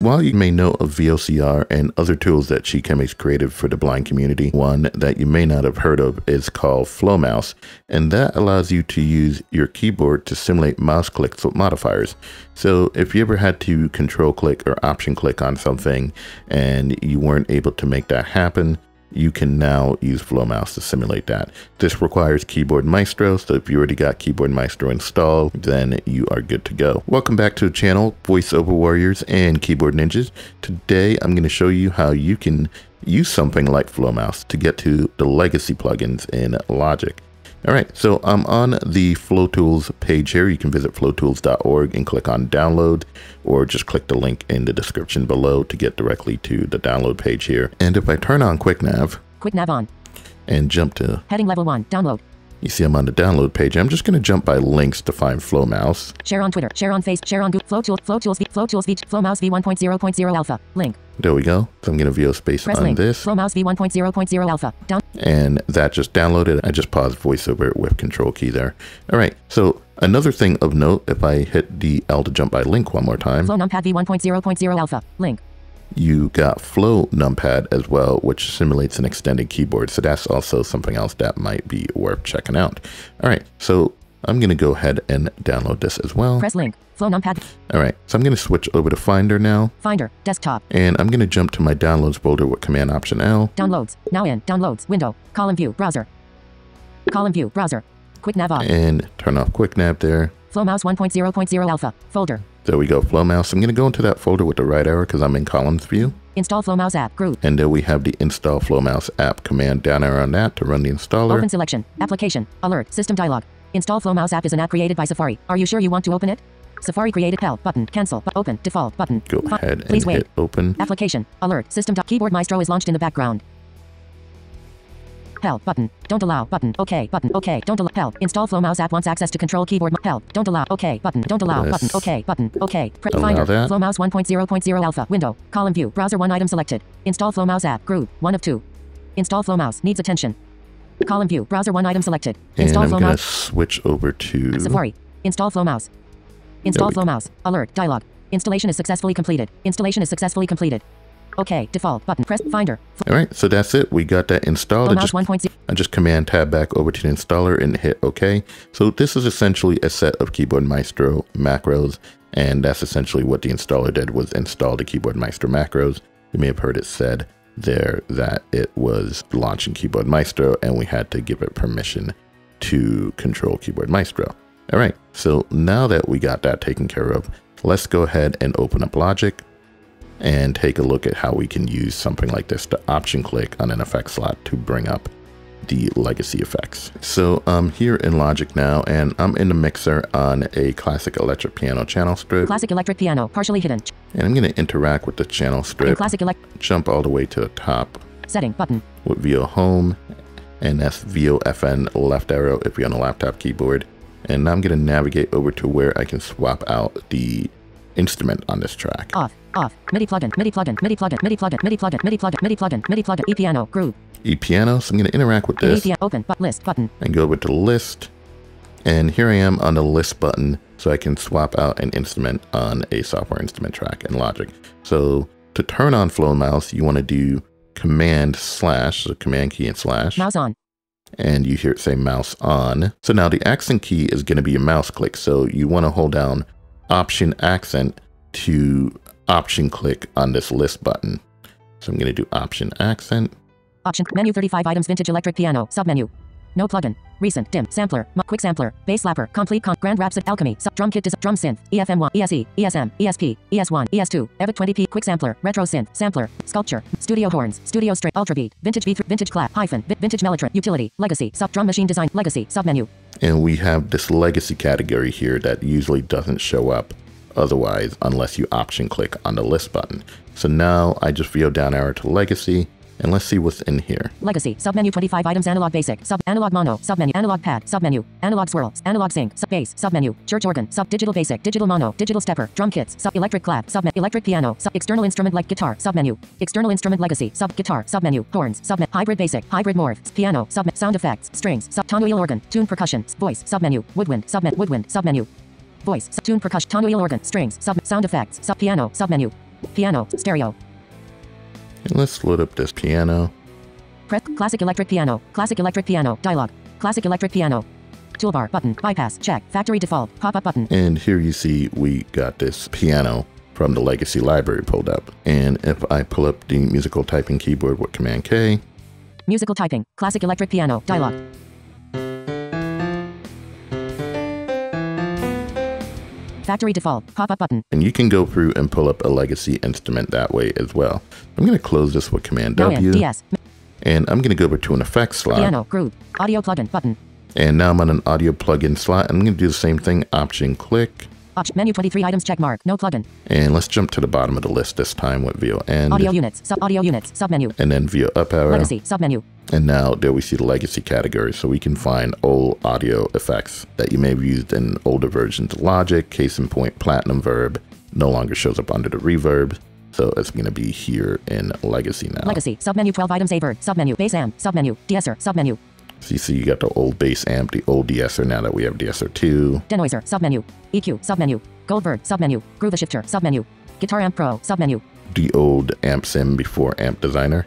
While you may know of VOCR and other tools that Chi Kim has created for the blind community, one that you may not have heard of is called FloMouse, and that allows you to use your keyboard to simulate mouse clicks with modifiers. So if you ever had to control click or option click on something and you weren't able to make that happen, you can now use FloMouse to simulate that. This requires Keyboard Maestro, so if you already got Keyboard Maestro installed, then you are good to go. Welcome back to the channel, VoiceOver Warriors and Keyboard Ninjas. Today, I'm going to show you how you can use something like FloMouse to get to the legacy plugins in Logic. All right, so I'm on the FloTools page here. You can visit flotools.org and click on download, or just click the link in the description below to get directly to the download page here. And if I turn on QuickNav, QuickNav on. and jump to, Heading level 1. Download. You see I'm on the download page. I'm just going to jump by links to find FlowMouse. Share on Twitter. Share on Face. Share on Google. Flo Tools. Flo Tools. V. Flo Tools. V. Flo Mouse V1.0.0 Alpha. Link. There we go. So I'm going to VO space Press on link. this. Flo Mouse V1.0.0 Alpha. Down. and that just downloaded. I just paused voiceover with control key there. All right. So another thing of note, if I hit the L to jump by link one more time, Flo Numpad V1.0.0 Alpha. Link. You got flo numpad as well, which simulates an extended keyboard. So that's also something else that might be worth checking out. All right. So I'm going to go ahead and download this as well. Press link. Flo Numpad. All right. So I'm going to switch over to Finder now, Finder. Desktop. and I'm going to jump to my downloads folder with Command Option L. Downloads. Now in. Downloads. Window. Column view. Browser. Column view. Browser. QuickNav on. and turn off quick nav there. Flo Mouse 1.0.0 Alpha. Folder. There we go, Flo Mouse. I'm going to go into that folder with the right arrow because I'm in columns view. Install Flo Mouse app. Group. And there we have the install Flo Mouse app command down arrow on that to run the installer. Open selection. Application. Alert. System dialog. Install Flo Mouse app is an app created by Safari. Are you sure you want to open it? Safari created help button. Cancel. But open. Default button. Go ahead and Please wait. hit open. Application. Alert. System. Keyboard Maestro is launched in the background. Help button. Don't allow button. OK button. OK. Don't allow. Help. Install Flo Mouse app wants access to control keyboard. Help. Don't allow. OK button. Don't allow Yes. button. OK button. OK. Pre- Allow Finder. that. Flo Mouse 1.0.0 Alpha. Window. Column view. Browser one item selected. Install Flo Mouse app. Group. One of two. Install Flo Mouse. Needs attention. Column view. Browser one item selected. Install And I'm Flow going to Mouse. switch over to Safari. Install Flo Mouse. Install Flo Mouse. Alert. Dialog. Installation is successfully completed. Installation is successfully completed. OK. Default button. Press Finder. All right, so that's it. We got that installed. I just, I just command tab back over to the installer and hit OK. So this is essentially a set of Keyboard Maestro macros, and that's essentially what the installer did was install the Keyboard Maestro macros. You may have heard it said there that it was launching Keyboard Maestro, and we had to give it permission to control Keyboard Maestro. All right, so now that we got that taken care of, let's go ahead and open up Logic and take a look at how we can use something like this to option click on an effect slot to bring up the legacy effects. So I'm here in Logic now and I'm in the mixer on a classic electric piano channel strip Classic electric piano. Partially hidden. and I'm going to interact with the channel In strip, classic elect. jump all the way to the top Setting button. with VO home and that's VO FN left arrow if you're on a laptop keyboard. And now I'm going to navigate over to where I can swap out the instrument on this track. Off. Off. MIDI plugin. MIDI plugin. MIDI plugin. MIDI plugin. MIDI plugin. MIDI plugin. MIDI plugin. MIDI plugin. E piano. Group. E piano, so I'm going to interact with E this. piano. Open. But list button. and go over to list. And here I am on the list button so I can swap out an instrument on a software instrument track in Logic. So to turn on Flo Mouse, you want to do command slash, so command key and slash, Mouse on. and you hear it say mouse on. So now the accent key is going to be a mouse click. So you want to hold down option accent to option click on this list button. So I'm going to do option accent. Option. Menu 35 items. Vintage electric piano. Submenu. No plugin. Recent. Dim. Sampler. Quick sampler. Bass slapper. Complete. Con- Grand Rhapsody. Alchemy. Sub- drum kit. Drum synth. E EFM1. ESE. ESM. ESP. ES1. ES2. EVA 20p. Quick sampler. Retro synth. Sampler. Sculpture. Studio horns. Studio string. Ultra beat. Vintage B3. Vintage clav. Hyphen. Vi- vintage mellotron. Utility. Legacy. Sub drum machine design. Legacy. Submenu. And we have this legacy category here that usually doesn't show up otherwise unless you option click on the list button. So now I just VO down arrow to legacy and let's see what's in here. Legacy. Submenu 25 items. Analog basic. Sub. Analog mono. Submenu. Analog pad. Submenu. Analog swirls. Analog sync. Sub bass. Submenu. Church organ. Sub digital basic. Digital mono. Digital stepper. Drum kits. Sub electric clap. Sub electric piano. Sub external instrument like guitar. Submenu. External instrument legacy. Sub guitar. Submenu. Horns. Sub hybrid basic. Hybrid morph. Piano. Sub sound effects. Strings. Sub tone organ. Tune percussion. Voice. Submenu. Woodwind. Submet. Woodwind. Submenu. Voice. Sub tune percussion. Wheel organ. Strings. Sub sound effects. Sub piano. sub menu, Piano. Stereo. And let's load up this piano. Press classic electric piano. Classic electric piano. Dialog. Classic electric piano. Toolbar button. Bypass. Check. Factory default. Pop up button. And here you see we got this piano from the legacy library pulled up. And if I pull up the musical typing keyboard with Command K, Musical typing. Classic electric piano. Dialog. Factory default. Pop up button. and you can go through and pull up a legacy instrument that way as well. I'm going to close this with Command. W, DS. and I'm going to go over to an effects slot. Piano. Groove. Audio plugin. Button. And now I'm on an audio plugin slot. I'm going to do the same thing, Option click, Option. Menu 23 items check mark. No plugin. and let's jump to the bottom of the list this time with View and Audio units. Sub audio units. Submenu. and then View Up arrow. Legacy. Submenu. And now there we see the legacy category. So we can find old audio effects that you may have used in older versions of Logic. Case in point, Platinum Verb no longer shows up under the reverb. So it's going to be here in Legacy now. Legacy. Submenu 12 items A. Submenu. Bass amp. Submenu. DSR. Submenu. So you see you got the old bass amp, the old DSR now that we have DSR2. Denoiser. Submenu. EQ. Submenu. GoldVerb. Submenu. Groove Shifter. Submenu. Guitar amp pro. Submenu. the old amp sim before amp designer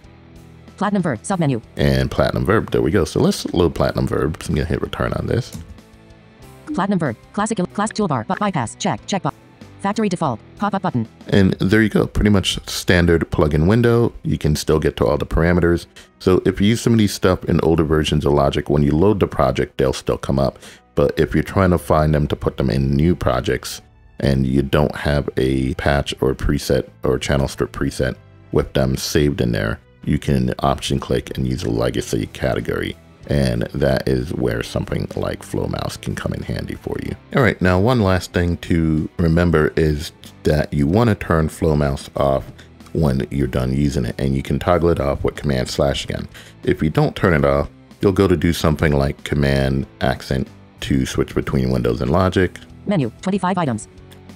Platinum Verb. Submenu. and platinum verb there we go so let's load platinum verb so i'm gonna hit return on this Platinum Verb. Classic. Class toolbar. But bypass. Check. Check box. Factory default. Pop up button. and there you go. Pretty much standard plugin window. You can still get to all the parameters. So if you use some of these stuff in older versions of logic when you load the project they'll still come up. But if you're trying to find them to put them in new projects and you don't have a patch or preset or channel strip preset with them saved in there you can option click and use a legacy category and that is where something like flo mouse can come in handy for you all right now one last thing to remember is that you want to turn flo mouse off when you're done using it and you can toggle it off with command slash again if you don't turn it off you'll go to do something like command accent to switch between windows and logic Menu. 25 items.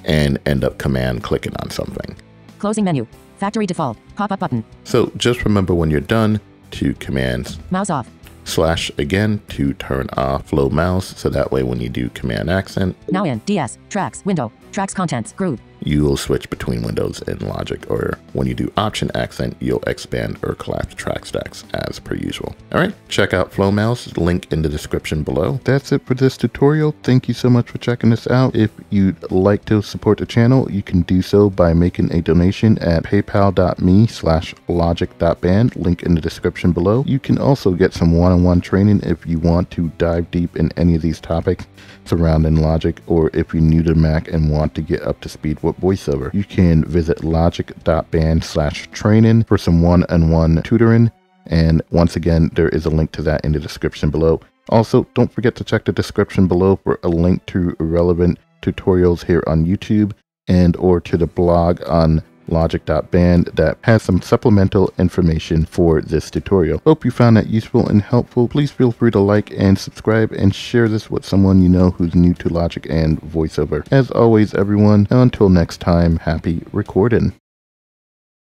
and end up command clicking on something Closing menu. Factory default. Pop up button. so just remember when you're done to command Mouse off. Slash again to turn off flo mouse so that way when you do command accent Now in. DS. Tracks. Window. Tracks contents. Groove. You will switch between windows in logic or when you do option accent you'll expand or collapse track stacks as per usual. All right check out flo mouse link in the description below. That's it for this tutorial. Thank you so much for checking this out. If you'd like to support the channel you can do so by making a donation at paypal.me slash logic.band link in the description below. You can also get some one-on-one training if you want to dive deep in any of these topics surrounding logic or if you're new to mac and want to get up to speed with voiceover. You can visit logic.band slash training for some one-on-one tutoring. And once again there is a link to that in the description below. Also don't forget to check the description below for a link to relevant tutorials here on youtube and or to the blog on logic.band that has some supplemental information for this tutorial. Hope you found that useful and helpful. Please feel free to like and subscribe and share this with someone you know who's new to Logic and VoiceOver. As always, everyone, until next time, happy recording.